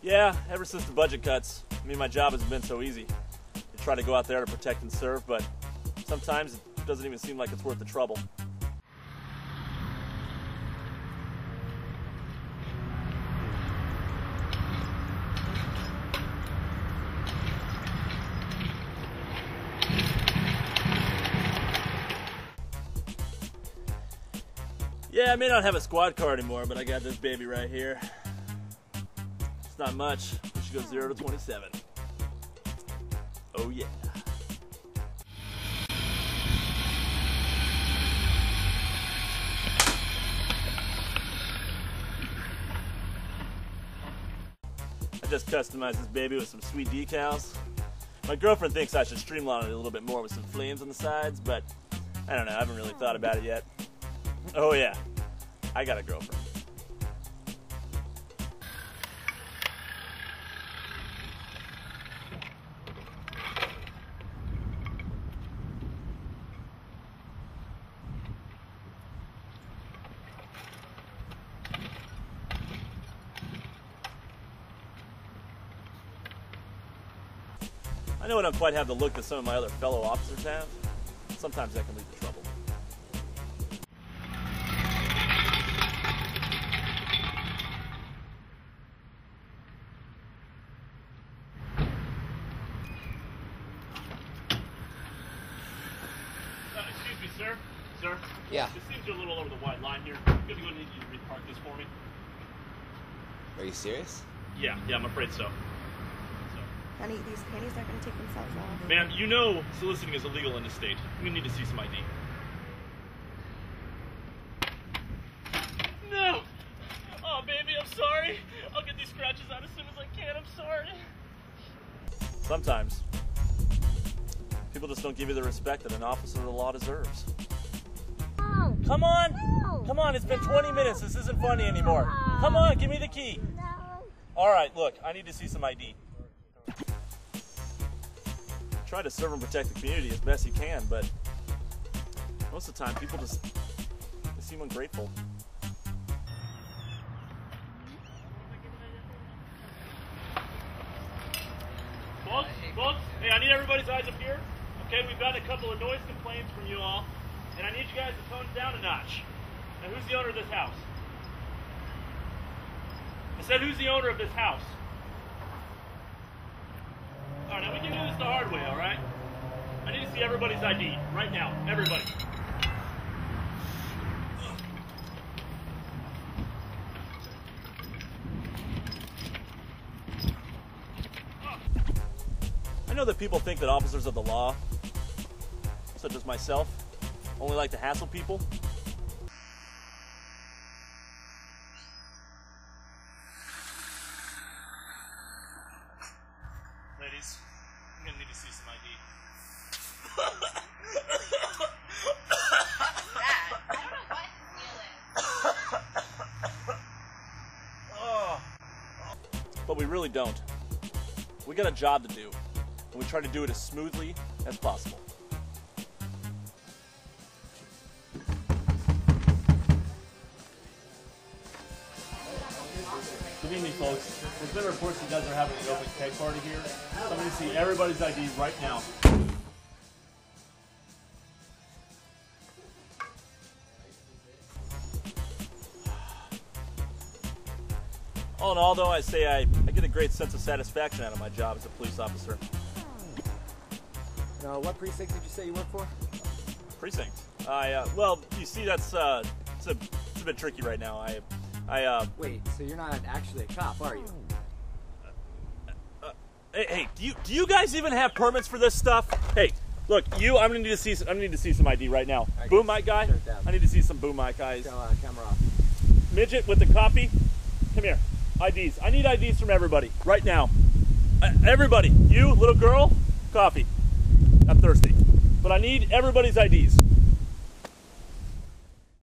Yeah, ever since the budget cuts, I mean, my job hasn't been so easy. I try to go out there to protect and serve, but sometimes it doesn't even seem like it's worth the trouble. Yeah, I may not have a squad car anymore, but I got this baby right here. It's not much. We should go 0 to 27. Oh, yeah. I just customized this baby with some sweet decals. My girlfriend thinks I should streamline it a little bit more with some flames on the sides, but I don't know. I haven't really thought about it yet. Oh, yeah. I got a girlfriend. I know I don't quite have the look that some of my other fellow officers have. Sometimes that can lead to trouble. Sir. Sir. Yeah. This seems you're a little over the white line here. I'm gonna go need you to repark this for me. Are you serious? Yeah, yeah, I'm afraid so. so. Honey, these panties aren't going to take themselves off. Ma'am, you know soliciting is illegal in this state. We need to see some ID. No! Oh, baby, I'm sorry. I'll get these scratches out as soon as I can. I'm sorry. Sometimes people just don't give you the respect that an officer of the law deserves. No. Come on! No. Come on, it's been 20 minutes. This isn't funny anymore. Come on, give me the key. No. All right, look, I need to see some ID. Try to serve and protect the community as best you can, but most of the time people just they seem ungrateful. Folks, folks, hey, I need everybody's eyes up here. Okay, we've got a couple of noise complaints from you all, and I need you guys to tone it down a notch. Now, who's the owner of this house? I said, who's the owner of this house? All right, now we can do this the hard way, all right? I need to see everybody's ID right now. Everybody. I know that people think that officers of the law, such as myself, only like to hassle people. Ladies, I'm gonna need to see some ID. that. I don't know what the deal. But we really don't. We got a job to do, and we try to do it as smoothly as possible. Good evening, folks. There's been reports you guys are having an open keg party here. So I'm going to see everybody's ID right now. All in all, though, I say I, I get a great sense of satisfaction out of my job as a police officer. Now, what precinct did you say you work for? Precinct. I uh, well, you see, that's uh, it's a, it's a bit tricky right now. I, I uh, Wait, so you're not actually a cop, are you? hey, hey, do you do you guys even have permits for this stuff? Hey, look, you, I'm gonna need to see, I'm gonna need to see some ID right now. right, boom mic guy. I need to see some boom mic guys. Go, uh, camera off. Midget with the copy, come here. IDs. I need IDs from everybody right now. Uh, everybody, you little girl, coffee. I'm thirsty, but I need everybody's IDs.